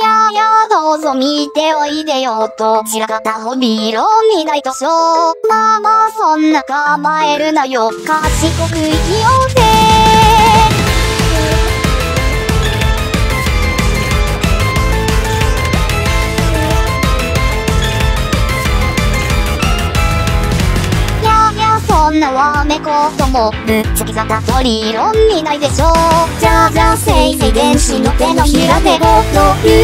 ややどうぞ見ておいでよと。散らかったホビーロンにないとしょうまあまあそんな構えるなよ。賢く生きようぜ。んなわめこともぶっちゃけざたと理論にないでしょ。うじゃあじゃあせいぜい電子の手のひらでごと深い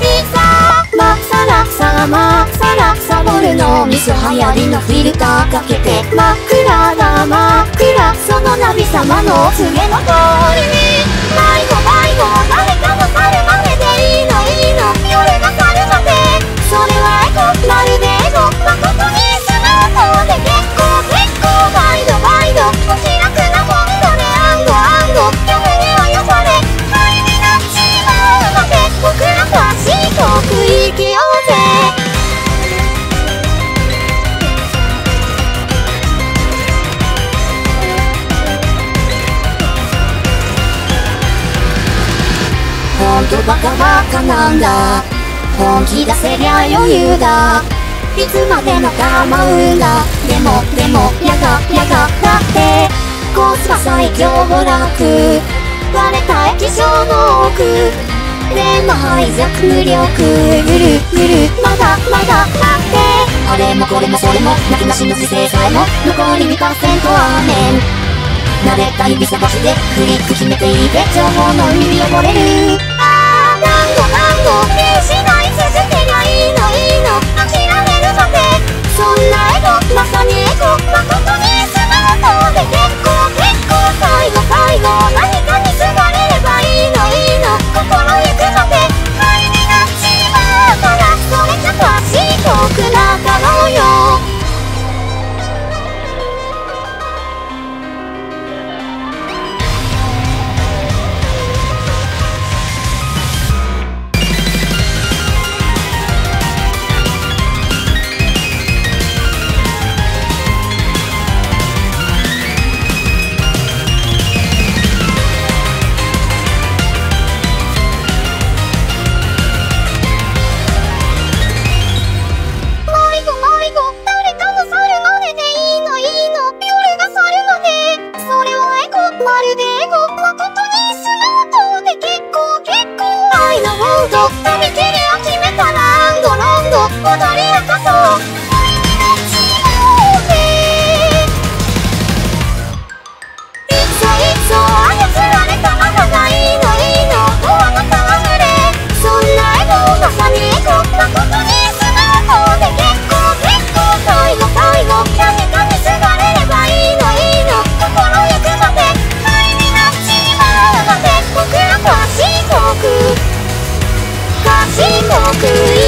ピザまっさらさまっさらサボるのミス流行りのフィルターかけて真っ暗だ真っ暗そのナビ様の告げの通りに。んとバカバカなんだ。本気出せりゃ余裕だ。いつまでも構うんだ。でもでもやだやだだって。コースが最強娯楽。割れた液晶の奥。でも敗弱無力。ぐるぐる。まだまだだって。あれもこれもそれも泣きなしの姿勢さえも。残り2%はねん慣れた指探しでフリック決めていて情報の海に汚れる。度何度見失い僕